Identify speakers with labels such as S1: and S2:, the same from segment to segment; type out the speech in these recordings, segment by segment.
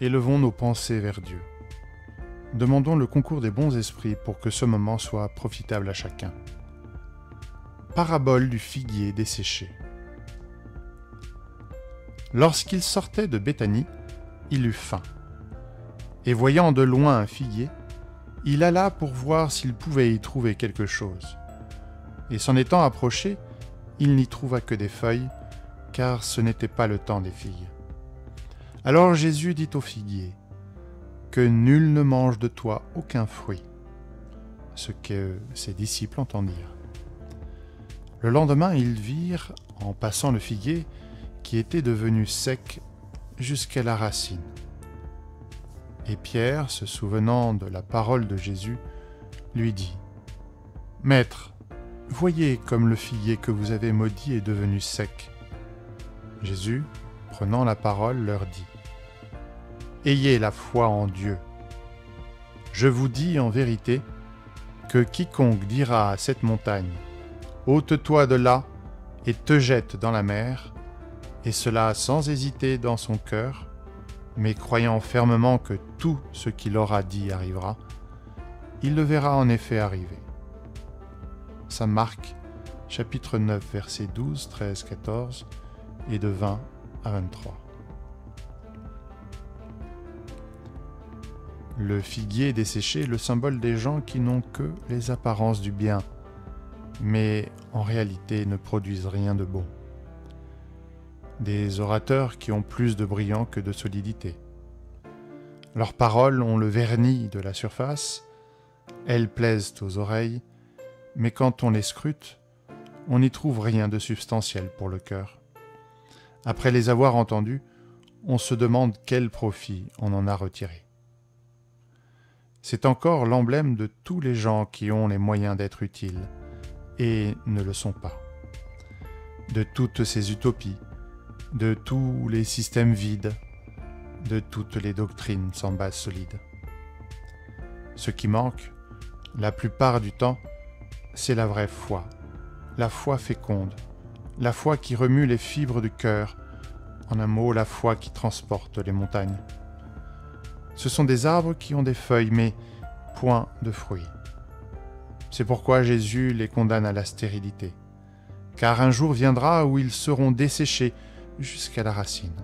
S1: élevons nos pensées vers Dieu. Demandons le concours des bons esprits pour que ce moment soit profitable à chacun. Parabole du figuier desséché. Lorsqu'il sortait de Béthanie, il eut faim. Et voyant de loin un figuier, il alla pour voir s'il pouvait y trouver quelque chose. Et s'en étant approché, il n'y trouva que des feuilles, car ce n'était pas le temps des figues. Alors Jésus dit au figuier, Que nul ne mange de toi aucun fruit, ce que ses disciples entendirent. Le lendemain, ils virent, en passant le figuier, qui était devenu sec jusqu'à la racine. Et Pierre, se souvenant de la parole de Jésus, lui dit, Maître, voyez comme le figuier que vous avez maudit est devenu sec. Jésus, prenant la parole, leur dit, Ayez la foi en Dieu. Je vous dis en vérité que quiconque dira à cette montagne, ôte-toi de là et te jette dans la mer, et cela sans hésiter dans son cœur, mais croyant fermement que tout ce qu'il aura dit arrivera, il le verra en effet arriver. Saint Marc, chapitre 9, versets 12, 13, 14 et de 20 à 23. Le figuier desséché est le symbole des gens qui n'ont que les apparences du bien, mais en réalité ne produisent rien de bon. Des orateurs qui ont plus de brillant que de solidité. Leurs paroles ont le vernis de la surface, elles plaisent aux oreilles, mais quand on les scrute, on n'y trouve rien de substantiel pour le cœur. Après les avoir entendus, on se demande quel profit on en a retiré. C'est encore l'emblème de tous les gens qui ont les moyens d'être utiles et ne le sont pas. De toutes ces utopies, de tous les systèmes vides, de toutes les doctrines sans base solide. Ce qui manque, la plupart du temps, c'est la vraie foi, la foi féconde, la foi qui remue les fibres du cœur, en un mot, la foi qui transporte les montagnes. Ce sont des arbres qui ont des feuilles, mais point de fruits. C'est pourquoi Jésus les condamne à la stérilité, car un jour viendra où ils seront desséchés jusqu'à la racine.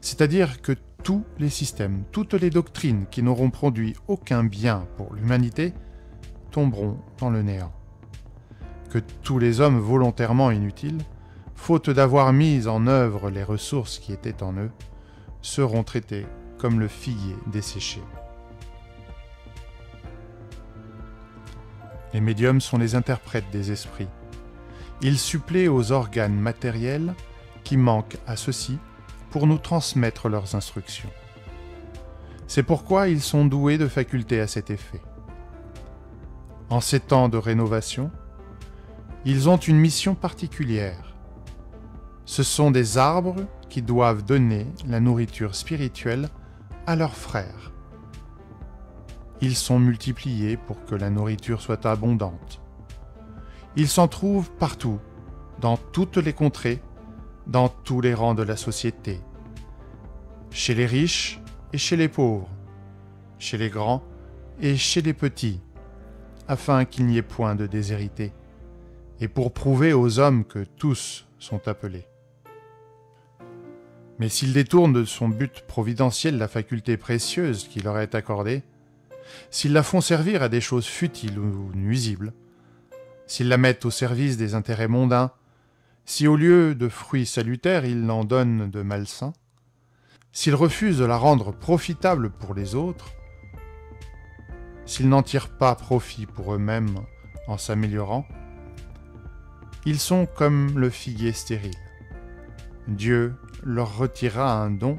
S1: C'est-à-dire que tous les systèmes, toutes les doctrines qui n'auront produit aucun bien pour l'humanité tomberont dans le néant. Que tous les hommes volontairement inutiles, faute d'avoir mis en œuvre les ressources qui étaient en eux, seront traités le figuier desséché. Les médiums sont les interprètes des esprits. Ils suppléent aux organes matériels qui manquent à ceux-ci pour nous transmettre leurs instructions. C'est pourquoi ils sont doués de facultés à cet effet. En ces temps de rénovation, ils ont une mission particulière. Ce sont des arbres qui doivent donner la nourriture spirituelle à leurs frères. Ils sont multipliés pour que la nourriture soit abondante. Ils s'en trouvent partout, dans toutes les contrées, dans tous les rangs de la société, chez les riches et chez les pauvres, chez les grands et chez les petits, afin qu'il n'y ait point de déshérité, et pour prouver aux hommes que tous sont appelés. Mais s'il détourne de son but providentiel la faculté précieuse qui leur est accordée, s'ils la font servir à des choses futiles ou nuisibles, s'ils la mettent au service des intérêts mondains, si au lieu de fruits salutaires ils n'en donnent de malsains, s'ils refusent de la rendre profitable pour les autres, s'ils n'en tirent pas profit pour eux-mêmes en s'améliorant, ils sont comme le figuier stérile. Dieu leur retirera un don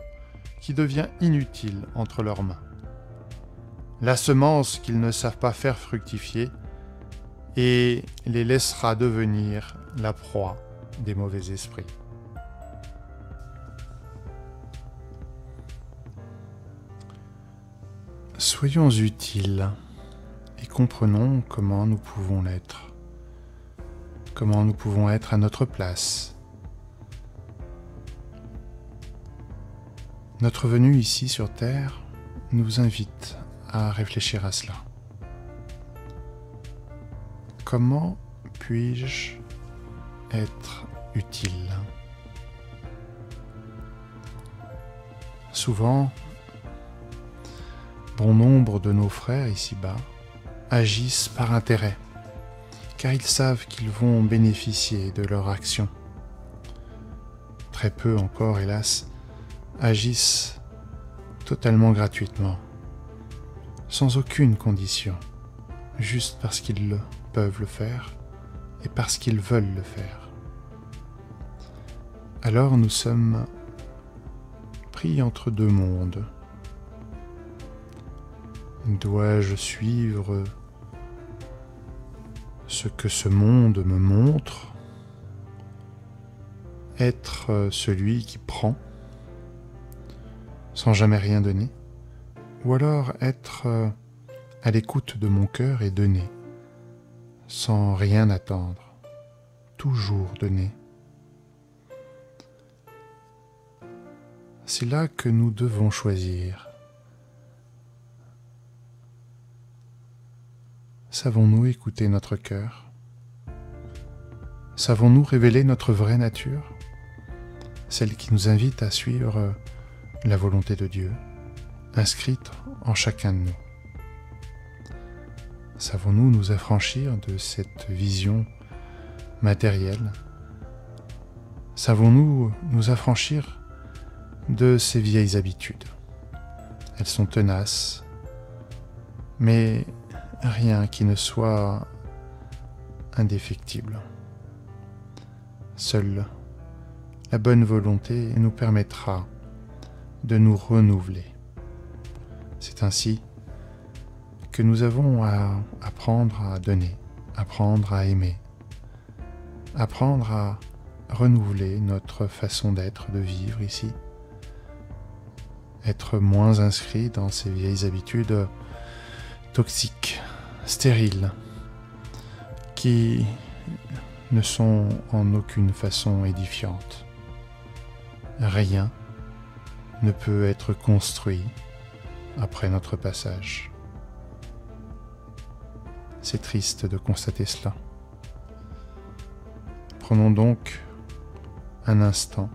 S1: qui devient inutile entre leurs mains. La semence qu'ils ne savent pas faire fructifier et les laissera devenir la proie des mauvais esprits. Soyons utiles et comprenons comment nous pouvons l'être, comment nous pouvons être à notre place. Notre venue ici sur Terre nous invite à réfléchir à cela. Comment puis-je être utile? Souvent, bon nombre de nos frères ici-bas agissent par intérêt, car ils savent qu'ils vont bénéficier de leur action. Très peu encore, hélas, agissent totalement gratuitement, sans aucune condition, juste parce qu'ils peuvent le faire et parce qu'ils veulent le faire. Alors nous sommes pris entre deux mondes. Dois-je suivre ce que ce monde me montre? Être celui qui prend sans jamais rien donner. Ou alors être à l'écoute de mon cœur et donner sans rien attendre, toujours donner. C'est là que nous devons choisir. Savons-nous écouter notre cœur? Savons-nous révéler notre vraie nature? Celle qui nous invite à suivre la volonté de Dieu, inscrite en chacun de nous. Savons-nous nous affranchir de cette vision matérielle? Savons-nous nous affranchir de ces vieilles habitudes? Elles sont tenaces, mais rien qui ne soit indéfectible. Seule la bonne volonté nous permettra de nous renouveler. C'est ainsi que nous avons à apprendre à donner, apprendre à aimer, apprendre à renouveler notre façon d'être, de vivre ici être moins inscrit dans ces vieilles habitudes toxiques, stériles, qui ne sont en aucune façon édifiantes. Rien ne peut être construit après notre passage. C'est triste de constater cela. Prenons donc un instant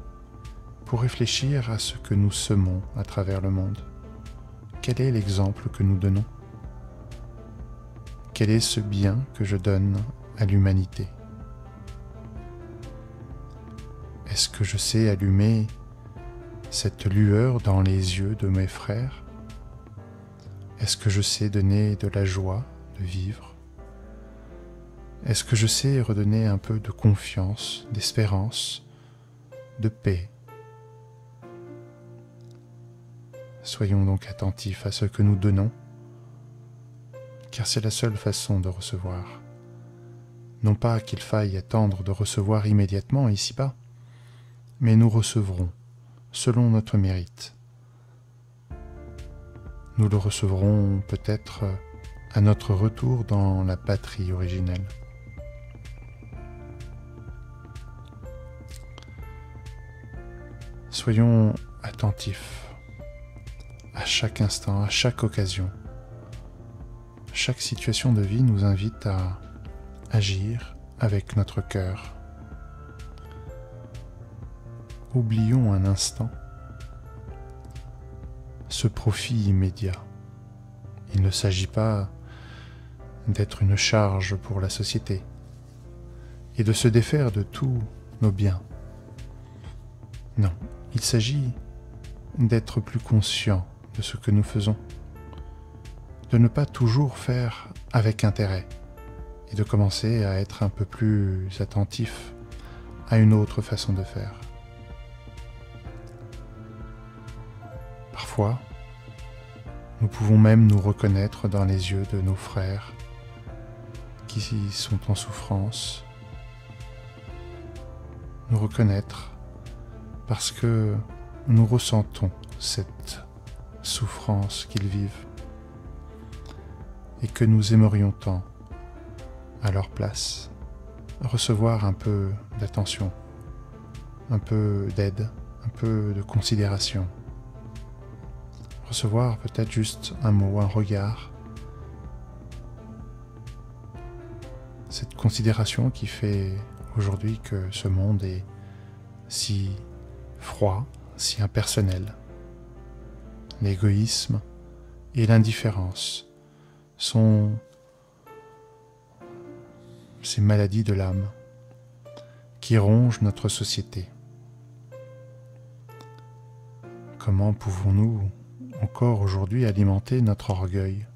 S1: pour réfléchir à ce que nous semons à travers le monde. Quel est l'exemple que nous donnons? Quel est ce bien que je donne à l'humanité? Est-ce que je sais allumer cette lueur dans les yeux de mes frères? Est-ce que je sais donner de la joie de vivre? Est-ce que je sais redonner un peu de confiance, d'espérance, de paix? Soyons donc attentifs à ce que nous donnons, car c'est la seule façon de recevoir. Non pas qu'il faille attendre de recevoir immédiatement ici-bas, mais nous recevrons selon notre mérite. Nous le recevrons peut-être à notre retour dans la patrie originelle. Soyons attentifs à chaque instant, à chaque occasion. Chaque situation de vie nous invite à agir avec notre cœur. Oublions un instant ce profit immédiat. Il ne s'agit pas d'être une charge pour la société et de se défaire de tous nos biens. Non, il s'agit d'être plus conscient de ce que nous faisons, de ne pas toujours faire avec intérêt et de commencer à être un peu plus attentif à une autre façon de faire. Parfois, nous pouvons même nous reconnaître dans les yeux de nos frères qui sont en souffrance, nous reconnaître parce que nous ressentons cette souffrance qu'ils vivent et que nous aimerions tant, à leur place, recevoir un peu d'attention, un peu d'aide, un peu de considération, recevoir peut-être juste un mot, un regard, cette considération qui fait aujourd'hui que ce monde est si froid, si impersonnel. L'égoïsme et l'indifférence sont ces maladies de l'âme qui rongent notre société. Comment pouvons-nous encore aujourd'hui alimenter notre orgueil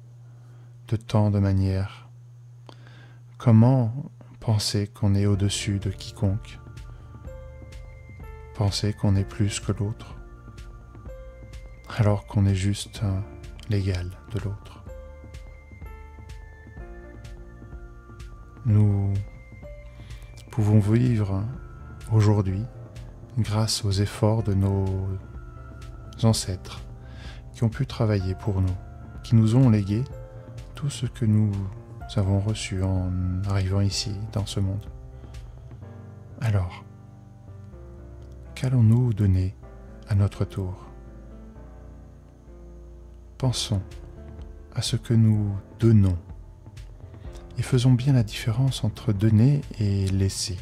S1: de tant de manières. Comment penser qu'on est au-dessus de quiconque? Penser qu'on est plus que l'autre alors qu'on est juste l'égal de l'autre. Nous pouvons vivre aujourd'hui grâce aux efforts de nos ancêtres qui ont pu travailler pour nous, qui nous ont légué tout ce que nous avons reçu en arrivant ici, dans ce monde. Alors, qu'allons-nous donner à notre tour? Pensons à ce que nous donnons et faisons bien la différence entre donner et laisser,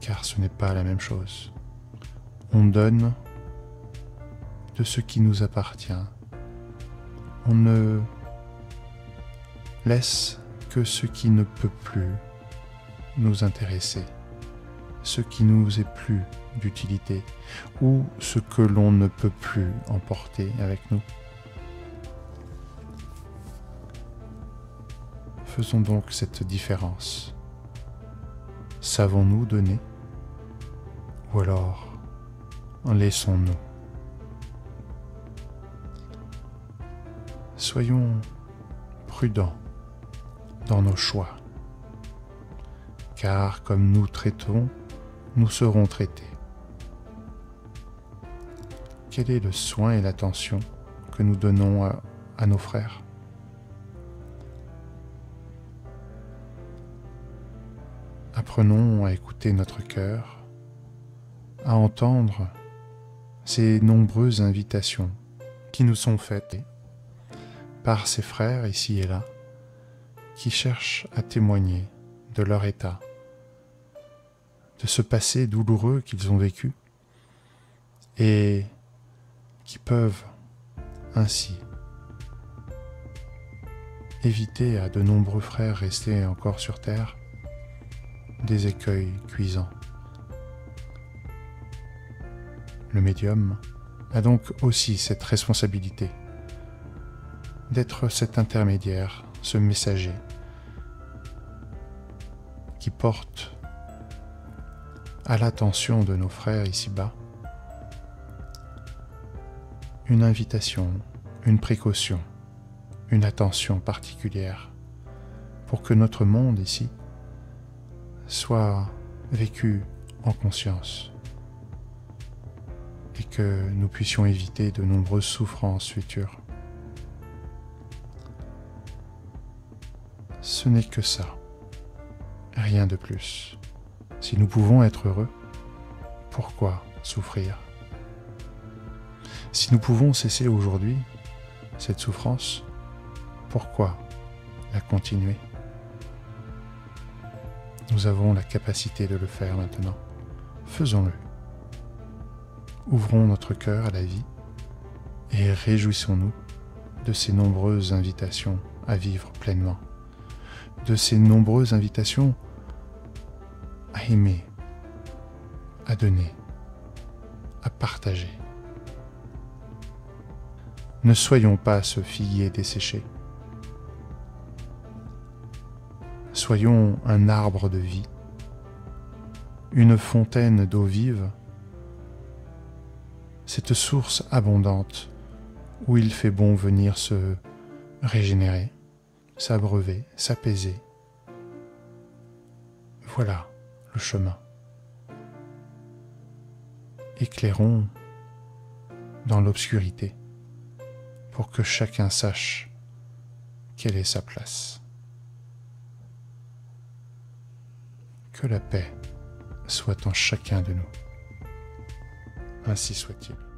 S1: car ce n'est pas la même chose. On donne ce qui nous appartient. On ne laisse que ce qui ne peut plus nous intéresser, ce qui nous est plus d'utilité, ou ce que l'on ne peut plus emporter avec nous. Faisons donc cette différence. Savons-nous donner Ou alors laissons-nous Soyons prudents dans nos choix, car comme nous traitons, nous serons traités. Quel est le soin et l'attention que nous donnons à, nos frères? Apprenons à écouter notre cœur, à entendre ces nombreuses invitations qui nous sont faites par ses frères ici et là, qui cherchent à témoigner de leur état, de ce passé douloureux qu'ils ont vécu, et qui peuvent ainsi éviter à de nombreux frères restés encore sur Terre des écueils cuisants. Le médium a donc aussi cette responsabilité d'être cet intermédiaire, ce messager qui porte à l'attention de nos frères ici-bas une invitation, une précaution, une attention particulière pour que notre monde ici soit vécu en conscience et que nous puissions éviter de nombreuses souffrances futures. Ce n'est que ça, rien de plus. Si nous pouvons être heureux, pourquoi souffrir? Si nous pouvons cesser aujourd'hui cette souffrance, pourquoi la continuer? Nous avons la capacité de le faire maintenant. Faisons-le. Ouvrons notre cœur à la vie et réjouissons-nous de ces nombreuses invitations à vivre pleinement de ces nombreuses invitations à aimer, à donner, à partager. Ne soyons pas ce figuier desséché. Soyons un arbre de vie, une fontaine d'eau vive, cette source abondante où il fait bon venir se régénérer s'abreuver, s'apaiser. Voilà le chemin. Éclairons dans l'obscurité pour que chacun sache quelle est sa place. Que la paix soit en chacun de nous. Ainsi soit-il.